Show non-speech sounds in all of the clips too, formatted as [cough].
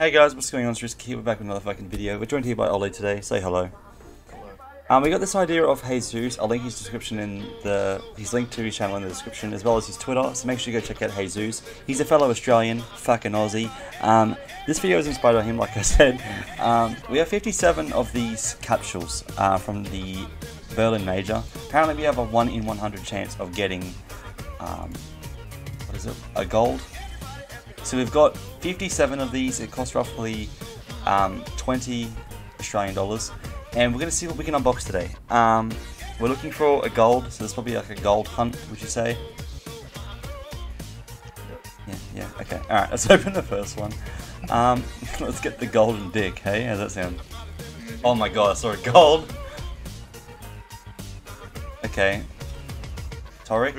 Hey guys, what's going on? It's RiiSki here. We're back with another fucking video. We're joined here by Ollie today. Say hello. Um, we got this idea of Jesus. I'll link his description in the. He's linked to his channel in the description as well as his Twitter. So make sure you go check out Jesus. He's a fellow Australian, fucking Aussie. Um, this video is inspired by him, like I said. Um, we have 57 of these capsules uh, from the Berlin Major. Apparently, we have a one in 100 chance of getting. Um, what is it? A gold so we've got 57 of these. It costs roughly um, 20 Australian dollars, and we're going to see what we can unbox today. Um, we're looking for a gold, so this will be like a gold hunt, would you say? Yeah, yeah, okay. Alright, [laughs] let's open the first one. Um, [laughs] let's get the golden dick, hey? How's that sound? Oh my god, I saw a gold! Okay. Torek?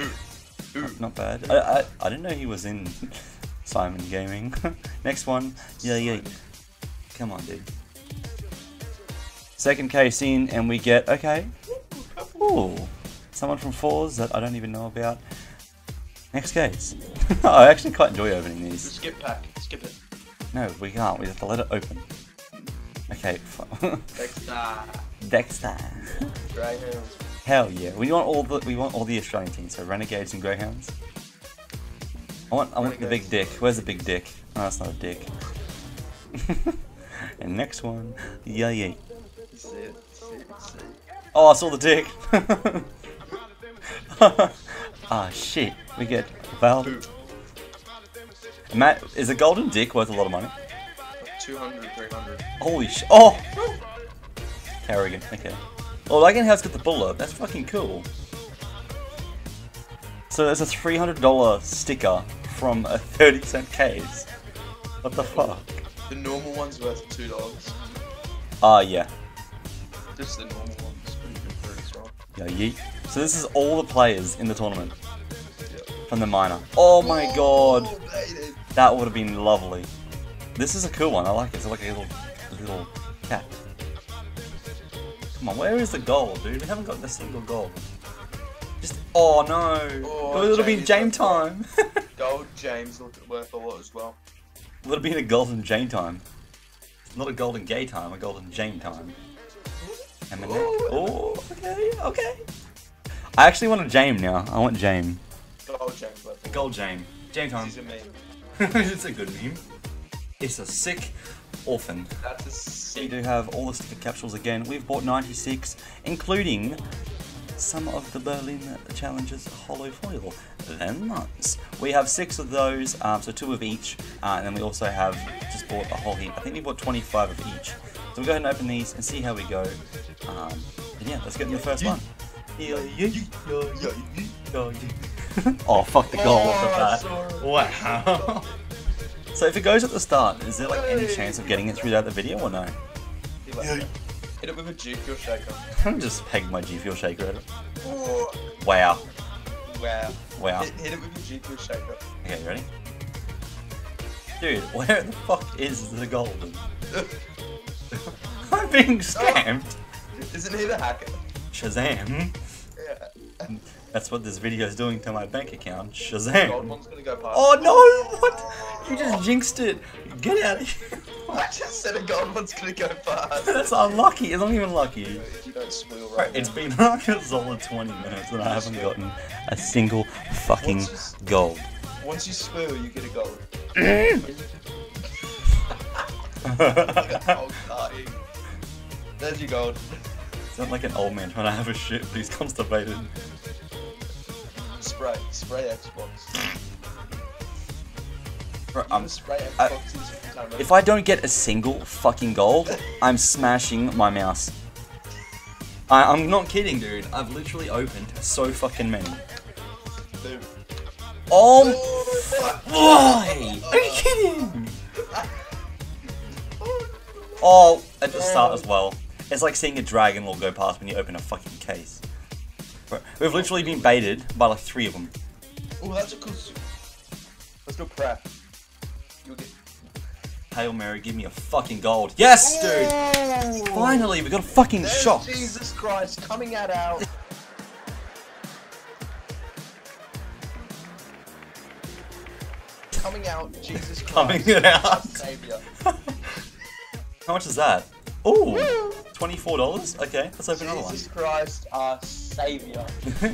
Not, not bad. I, I, I didn't know he was in [laughs] Syman Gaming. [laughs] Next one. Yeah, yeah. Come on, dude. Second case in, and we get okay. Ooh, someone from forZe that I don't even know about. Next case. [laughs] I actually quite enjoy opening these. Skip pack. Skip it. No, we can't. We have to let it open. Okay. [laughs] Dexter. Dexter. Grayhounds. Hell yeah. We want all the we want all the Australian teams. So Renegades and Grayhounds. I want I want the big dick. Where's the big dick? Oh, that's not a dick. [laughs] and next one, yeah yeah. Oh, I saw the dick. [laughs] ah shit. We get Val. Matt, is a golden dick worth a lot of money? 200, 300. Holy sh! Oh. karrigan. Okay. Oh, Lagan has got the bullet. That's fucking cool. So there's a $300 sticker from a 30 cent case. What the fuck? The normal one's worth two dollars. Ah, uh, yeah. Just the normal one's pretty good for its well. Yeah, yeet. So this is all the players in the tournament Yeah. from the minor. Oh my god. Oh, baby. That would have been lovely. This is a cool one. I like it. It's like a little, little cat. Come on, where is the goal, dude? We haven't got a single goal. Just oh no! Oh, It'll be James Jame time. [laughs] Gold James look worth a lot as well. It'll be a golden Jame time. Not a golden gay time, a golden Jame time. And the. Oh, okay, okay. I actually want a Jame now. I want Jame. Gold James. Gold Jame. Jame time. He's a meme. [laughs] it's a good meme. It's a sick orphan. That's a We do have all the sticker capsules again. We've bought 96, including some of the Berlin Challengers hollow foil. Then nice. We have six of those, um, so two of each, uh, and then we also have just bought a whole heap. I think we bought 25 of each. So we'll go ahead and open these and see how we go. Um, and yeah, let's get in the first one. [laughs] Oh, fuck the goal off the bat. Wow. so if it goes at the start, is there like any chance of getting it throughout the video or no? He like that. Hit it with a G Fuel shaker. I'm just pegged my G Fuel shaker at it. Oh, Wow. wow. Wow. Hit, hit it with a G Fuel shaker. Okay, you ready? Dude, [laughs] where the fuck is the golden? [laughs] I'm being oh. scammed. Isn't he the hacker? Shazam. Yeah. That's what this video is doing to my bank account. Gold Shazam. one's gonna go past. Oh no! What? You just jinxed it. Get out of here. I just said a gold one's gonna go past. That's [laughs] unlucky. It's not even lucky. If you don't squeal right Right, it's now. been [laughs] like a solid 20 minutes and I haven't gotten a single fucking What's this? gold. Once you squeal, you get a gold. [clears throat] oh, dying. There's your gold. Sound like an old man trying to have a shit, but he's constipated. Spray. Spray Xbox. Bro, I'm I- if I don't get a single fucking gold, I'm smashing my mouse. I, I'm not kidding, dude. I've literally opened so fucking many. Boom. Oh, Oh, why? Are you kidding? [laughs] Oh, at the start as well. It's like seeing a Dragon Lore go past when you open a fucking case. Bro, We've literally been baited by like three of them. oh, that's a cool. Let's go prep. You'll get. Hail Mary, give me a fucking gold. Yes, dude! Finally, we got a fucking There's shot. Jesus Christ coming at out. coming out, Jesus Christ. Coming it out. Savior. [laughs] How much is that? Ooh, twenty-four dollars. Okay, let's open another one. Jesus Christ, our Savior.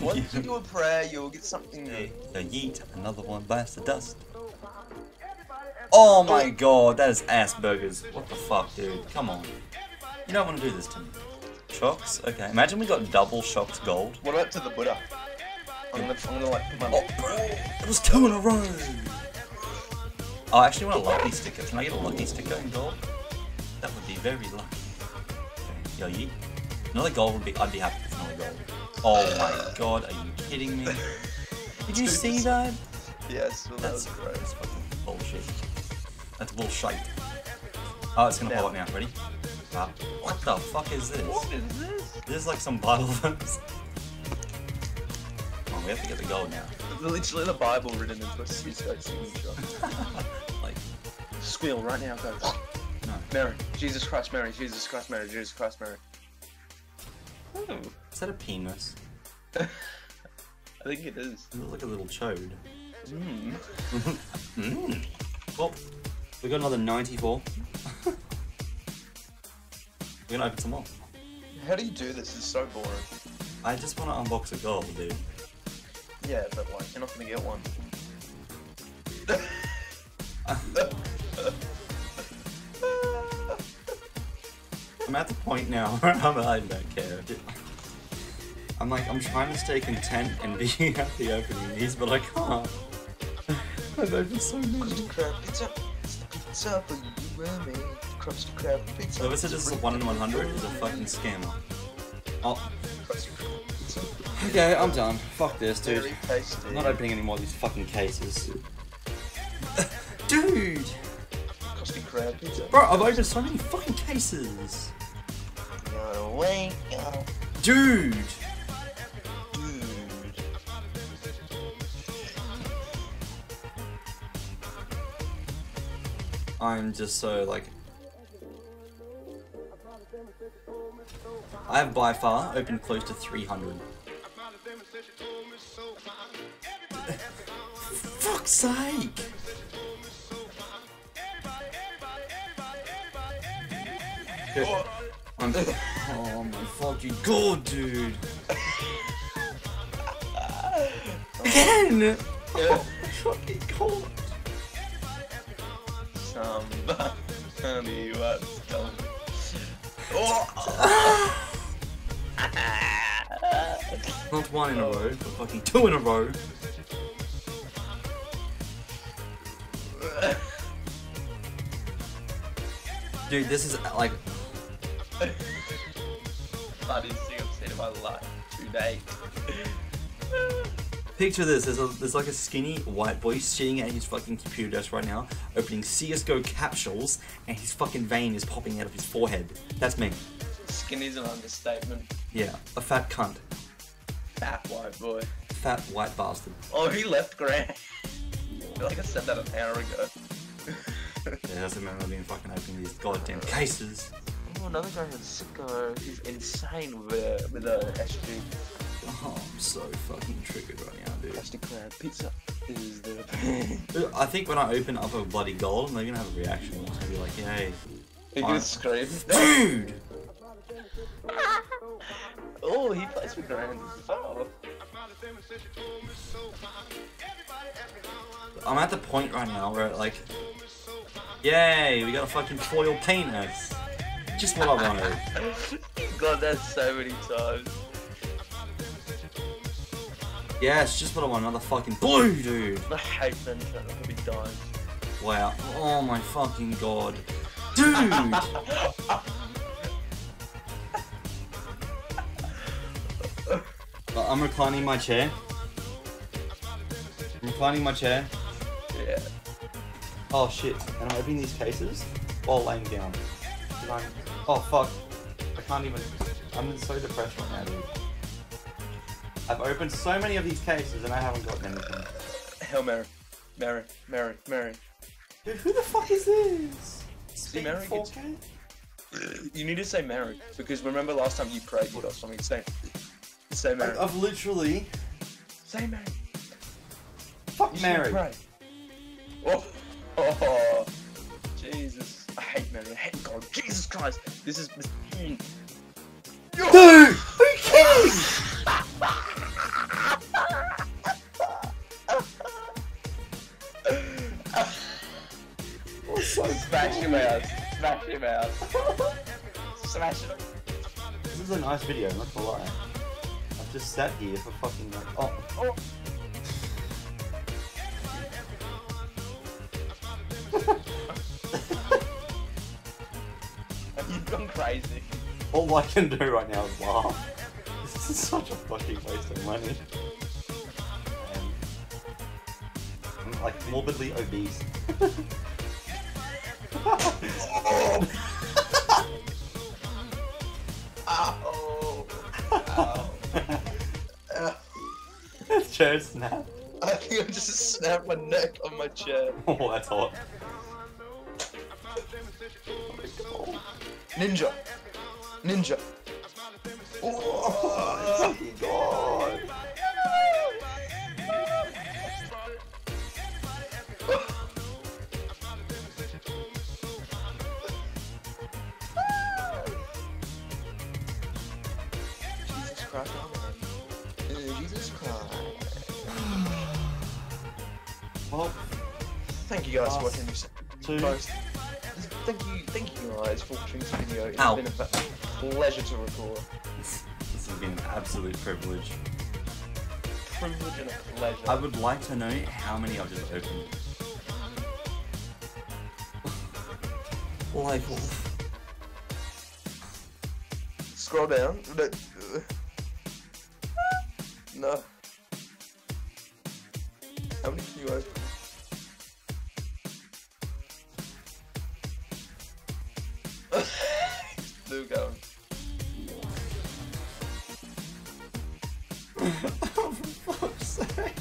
Once Yeah. you do a prayer, you'll get something new. yeah, yeet, another one bites the dust. Oh my oh. god, that is ass burgers. What the fuck, dude? Come on. You don't want to do this to me. shox? Okay. Imagine we got double shox gold. What about to the Buddha? I'm gonna, I'm gonna like put my Oh, bro, it was two in a row. Oh, I actually want a lucky sticker. Can I get a lucky sticker in gold? That would be very lucky. Okay. Yo, yeet. Another gold would be. I'd be happy with another gold. Oh my god, are you kidding me? Did you [laughs] see that? Yes, well, that was That's, great. that's fucking bullshit. That's bullshit. Oh, it's gonna pop out now. Ready? Ah, what the fuck is this? What is this? This is like some Bible verse. Oh, we have to get the gold now. Literally the Bible written into a Cisco signature. [laughs] like, Squeal right now, go. no. Mary, Jesus Christ, Mary, Jesus Christ, Mary, Jesus Christ, Mary. Oh, Is that a penis? [laughs] I think it is. It looks like a little chode. Mm. Mmm. [laughs] Well, we got another 94. [laughs] We're gonna open some more. How do you do this? It's so boring. I just wanna unbox a gold, dude. Yeah, but like, you're not gonna get one. [laughs] I'm at the point now [laughs] where I'm, I don't care. I'm like, I'm trying to stay content and be happy opening these, but I can't. I've opened so many. Pizza. It's pizza for you me. Krusty Krab pizza. So this is just a 1 in 100 is a fucking scammer. Oh, okay, I'm done. Fuck this, dude. I'm not opening any more of these fucking cases. [laughs] dude! Krusty Krab pizza. Bro, I've opened so many fucking cases. No way. Oh, Dude! I'm just so like. I have by far opened close to 300. [laughs] Fuck's sake! Oh, [laughs] I'm, oh my fucking god, dude! [laughs] Again! yeah. Fucking god! Somebody was coming. Oh! Not one in a row, but fucking two in a row. Dude, this is like Funniest thing I've seen in my life today. Picture this, there's, a, there's like a skinny white boy sitting at his fucking computer desk right now, opening CSGO capsules, and his fucking vein is popping out of his forehead. That's me. Skinny's an understatement. Yeah, a fat cunt. Fat white boy. Fat white bastard. Oh, he left Grant. I [laughs] feel like I said that an hour ago. [laughs] Yeah, that's the man I've been fucking opening these goddamn cases. oh, another guy who's sicko. He's insane with a, with a SG. I'm so fucking triggered right now, dude. Krusty Krab pizza is the. [laughs] I think when I open up a bloody gold, they're gonna have a reaction. It's gonna be like, yay. He Fine. can scream. [laughs] Dude! [laughs] oh, he plays for Grant. Oh. I'm at the point right now where, like, yay, we got a fucking foil penis. Just what I wanted. He's got that so many times. Yeah, it's just what I want. Another fucking blue, dude. I hate gonna be dying. Wow. Oh my fucking god. Dude! [laughs] I'm reclining my chair. I'm reclining my chair. Yeah. Oh shit. And I'm opening these cases while laying down. Oh fuck. I can't even. I'm so depressed right now, dude. I've opened so many of these cases and I haven't gotten anything. Hail Mary. Mary. Mary. Mary. Dude, who the fuck is this? See, Mary 4K? You need to say Mary because remember last time you prayed or something. Say, say Mary. I- I've literally. say Mary. Fuck You Mary. pray. Oh. [laughs] oh. Jesus. I hate Mary. I hate God. Jesus Christ. This is. This. Dude, are you This is a nice video, not gonna lie. I've just sat here for fucking like, oh, Oh. [laughs] You've gone crazy. all I can do right now is laugh. This is such a fucking waste of money. And I'm like morbidly obese. [laughs] [laughs] Chair snap. I think I just snapped my neck on my chair. [laughs] Oh, that's hot. Ninja. Ninja. Oh, my God. Jesus Christ. Guys Last for watching this. two. Guys, thank you, thank you guys for watching this video. It's Ow. been a pleasure to record. this has been an absolute privilege. Privilege and a pleasure. I would like to know how many I've just opened. like, Scroll down. No. no. How many can you open? For fuck's sake.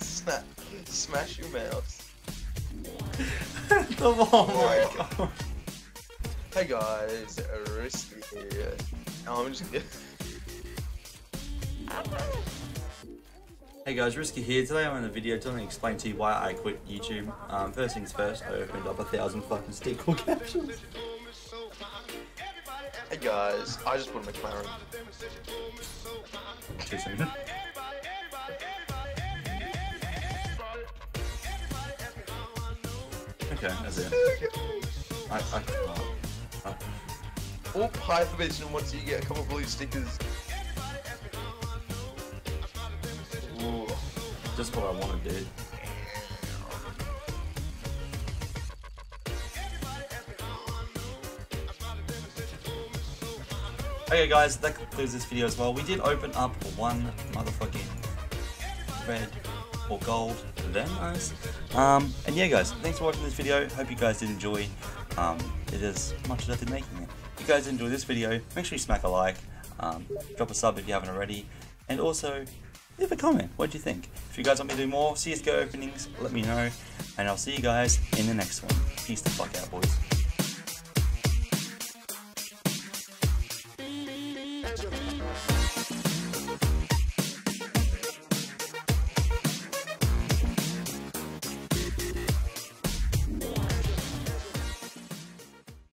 Snap. Smash your mouse. oh my god. Hey guys, RiiSki here. Oh, I'm just. Hey guys, RiiSki here. Today I'm in a video me explain to you why I quit YouTube. Um, first things first, I opened up a thousand fucking SQL [laughs] captions. Hey guys, I just bought a McLaren. Okay, that's it. I, I can't. I, Oh, high information once you get a couple blue stickers. Ooh. just what I want to Okay guys, that concludes this video as well. We did open up one motherfucking red or gold, nice. Um, and yeah guys, thanks for watching this video. Hope you guys did enjoy. Um, it is much as I did making it. If you guys enjoyed this video, make sure you smack a like, um, drop a sub if you haven't already, and also leave a comment. What do you think? If you guys want me to do more CSGO openings, let me know, and I'll see you guys in the next one. Peace the fuck out, boys.